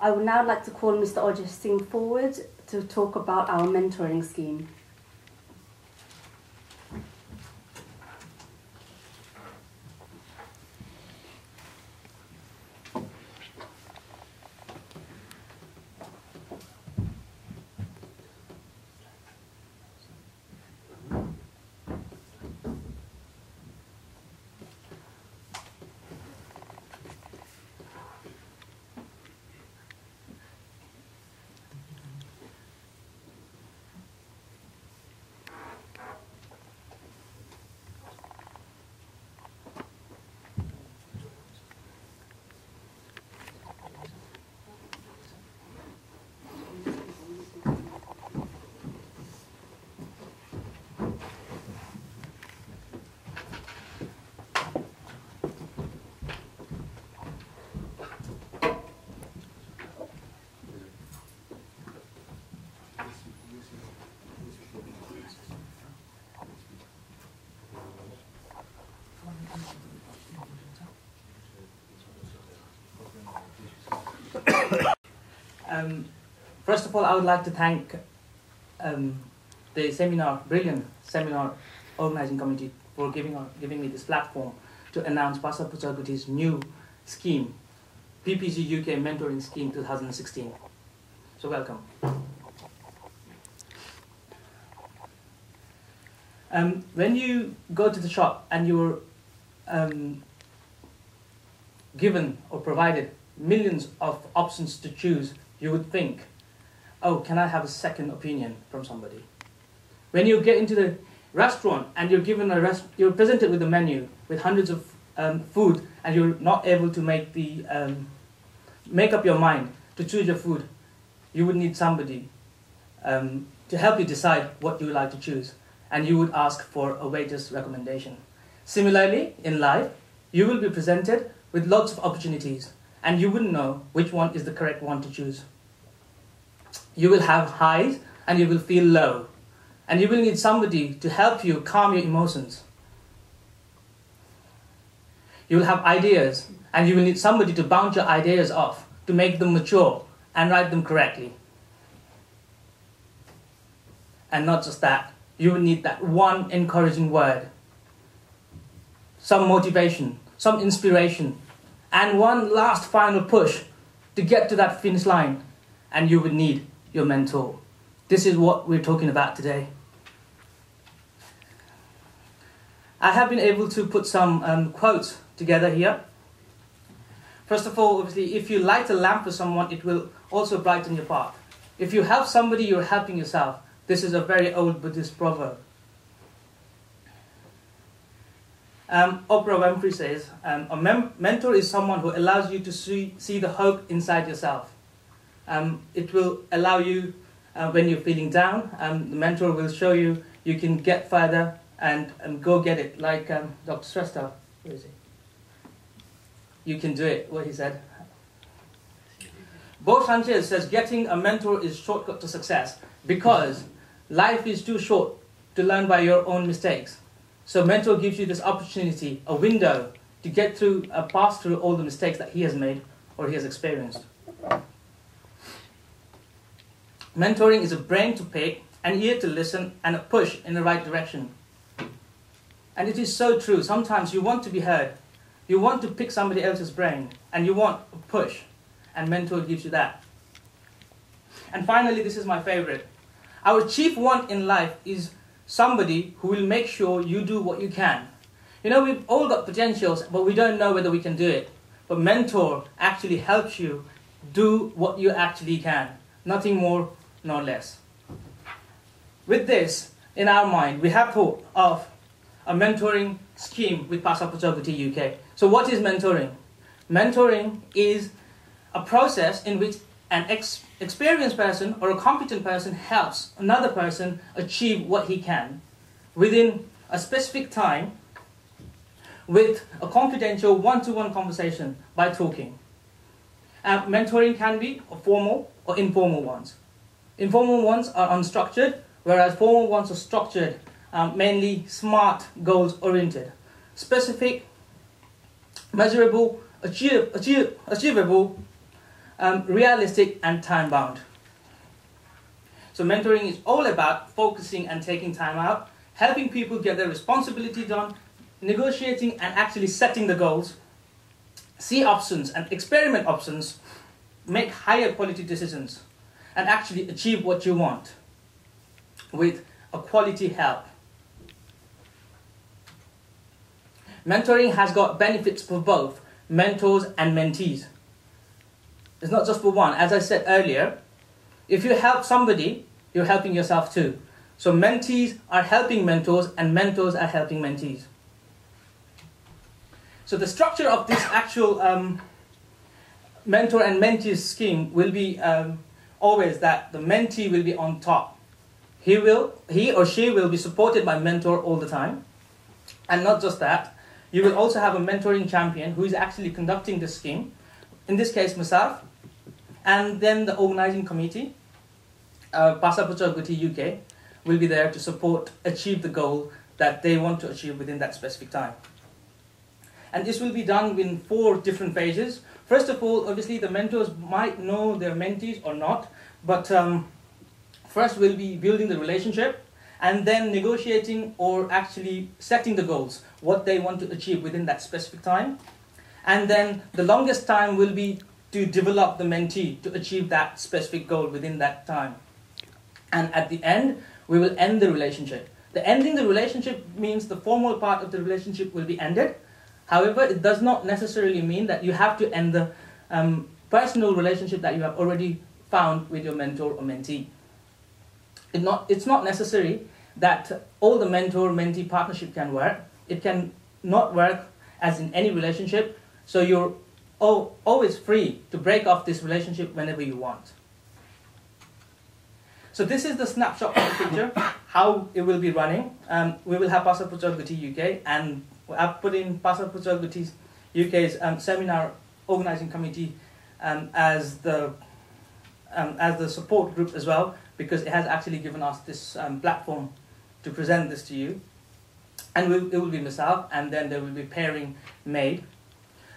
I would now like to call Mr. Ojesh Singh forward to talk about our mentoring scheme. Um, first of all, I would like to thank um, the seminar, brilliant seminar organizing committee for giving, giving me this platform to announce Pasa Puchah Guthi's new scheme, PPG UK Mentoring Scheme 2016. So welcome. Um, when you go to the shop and you're um, given or provided millions of options to choose you would think, oh, can I have a second opinion from somebody? When you get into the restaurant and you're given a you're presented with a menu with hundreds of um, food, and you're not able to make the um, make up your mind to choose your food, you would need somebody um, to help you decide what you would like to choose, and you would ask for a waiter's recommendation. Similarly, in life, you will be presented with lots of opportunities, and you wouldn't know which one is the correct one to choose you will have highs and you will feel low. And you will need somebody to help you calm your emotions. You will have ideas and you will need somebody to bounce your ideas off to make them mature and write them correctly. And not just that, you will need that one encouraging word, some motivation, some inspiration, and one last final push to get to that finish line. And you would need your mentor. This is what we're talking about today. I have been able to put some um, quotes together here. First of all, obviously, if you light a lamp for someone, it will also brighten your path. If you help somebody, you're helping yourself. This is a very old Buddhist proverb. Um, Oprah Winfrey says, um, a mem- mentor is someone who allows you to see, see the hope inside yourself. Um, it will allow you, uh, when you're feeling down, um, the mentor will show you you can get further and, and go get it, like um, Dr. Shrestha. Where is he? You can do it, what he said. Bo Sanchez says getting a mentor is shortcut to success because life is too short to learn by your own mistakes. So mentor gives you this opportunity, a window to get through, uh, pass through all the mistakes that he has made or he has experienced. Mentoring is a brain to pick, an ear to listen, and a push in the right direction. And it is so true. Sometimes you want to be heard. You want to pick somebody else's brain, and you want a push, and mentor gives you that. And finally, this is my favorite. Our chief want in life is somebody who will make sure you do what you can. You know, we've all got potentials, but we don't know whether we can do it. But mentor actually helps you do what you actually can. Nothing more, nor less. With this in our mind, we have thought of a mentoring scheme with Pasa Puchah Guthi UK. So, what is mentoring? Mentoring is a process in which an ex- experienced person or a competent person helps another person achieve what he can within a specific time with a confidential one to one conversation by talking. Uh, mentoring can be formal or informal ones. Informal ones are unstructured, whereas formal ones are structured, um, mainly SMART goals oriented. Specific, measurable, achieve, achieve, achievable, um, realistic, and time bound. So, mentoring is all about focusing and taking time out, helping people get their responsibility done, negotiating and actually setting the goals, see options and experiment options, make higher quality decisions, and actually achieve what you want with a quality help. Mentoring has got benefits for both mentors and mentees. It's not just for one. As I said earlier, if you help somebody, you're helping yourself too. So mentees are helping mentors and mentors are helping mentees. So the structure of this actual um, mentor and mentee scheme will be um, always that the mentee will be on top. He will, he or she will be supported by mentor all the time. And not just that, you will also have a mentoring champion who is actually conducting the scheme. In this case, myself, and then the organizing committee, uh, Pasa Puchah UK, will be there to support, achieve the goal that they want to achieve within that specific time. And this will be done in four different phases. First of all, obviously the mentors might know their mentees or not, but um, first we'll be building the relationship and then negotiating or actually setting the goals, what they want to achieve within that specific time. And then the longest time will be to develop the mentee to achieve that specific goal within that time. And at the end, we will end the relationship. The ending the relationship means the formal part of the relationship will be ended. However, it does not necessarily mean that you have to end the um, personal relationship that you have already found with your mentor or mentee. It not, it's not necessary that all the mentor mentee partnership can work. It can not work as in any relationship. So you're always free to break off this relationship whenever you want. So this is the snapshot of the picture, how it will be running. Um, we will have Pasa Puchah Guthi UK, and I've put in Guthi's UK's um, seminar organizing committee um, as the um, as the support group as well, because it has actually given us this um, platform to present this to you. And we'll, it will be myself, and then there will be pairing made.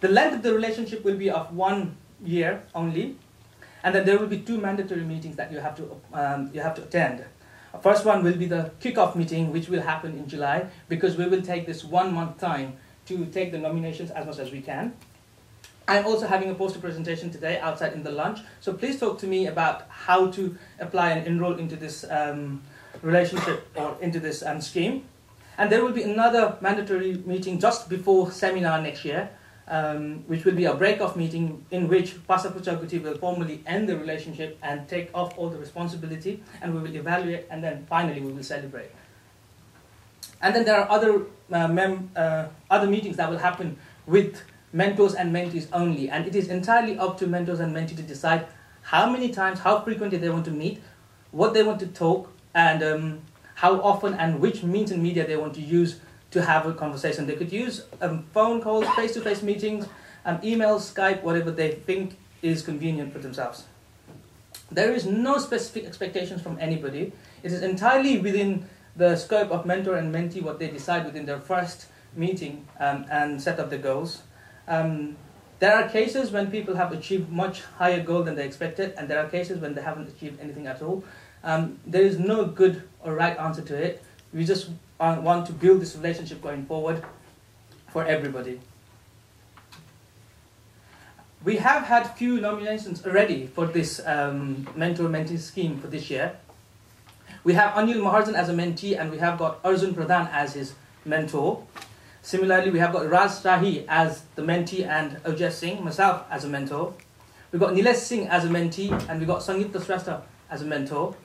The length of the relationship will be of one year only, and then there will be two mandatory meetings that you have to um, you have to attend. First one will be the kickoff meeting, which will happen in July, because we will take this one month time to take the nominations as much as we can. I'm also having a poster presentation today outside in the lunch, so please talk to me about how to apply and enroll into this um, relationship or into this um, scheme. And there will be another mandatory meeting just before seminar next year, um, which will be a break-off meeting in which Pasa Puchah Guthi will formally end the relationship and take off all the responsibility, and we will evaluate, and then finally we will celebrate. And then there are other uh, mem- uh, other meetings that will happen with mentors and mentees only, and it is entirely up to mentors and mentees to decide how many times, how frequently they want to meet, what they want to talk, and um, how often and which means and media they want to use to have a conversation. They could use um, phone calls, face to face meetings, um, emails, Skype, whatever they think is convenient for themselves. There is no specific expectations from anybody. It is entirely within the scope of mentor and mentee what they decide within their first meeting um, and set up the goals. Um, there are cases when people have achieved much higher goal than they expected, and there are cases when they haven't achieved anything at all. Um, there is no good or right answer to it. We just want to build this relationship going forward for everybody. We have had few nominations already for this um, mentor-mentee scheme for this year. We have Anil Maharjan as a mentee and we have got Arjun Pradhan as his mentor. Similarly, we have got Raj Shahi as the mentee and Ojesh Singh, myself as a mentor. We've got Nilesh Singh as a mentee and we've got Sangeeta Shrestha as a mentor.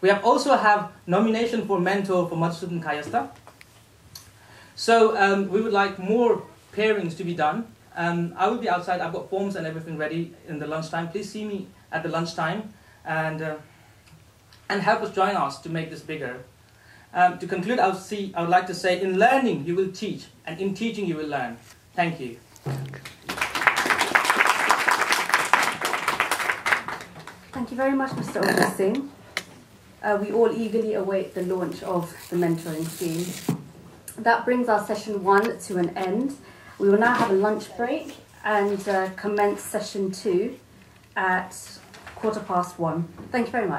We have also have nomination for mentor for Madhusudan Kayastha. So um, we would like more pairings to be done. Um, I will be outside. I've got forms and everything ready in the lunchtime. Please see me at the lunchtime and uh, and help us join us to make this bigger. Um, to conclude, I would, see, I would like to say, in learning you will teach, and in teaching you will learn. Thank you. Thank you very much, Mr. Singh. Uh, we all eagerly await the launch of the mentoring scheme. That brings our session one to an end. We will now have a lunch break and uh, commence session two. at quarter past one. Thank you very much.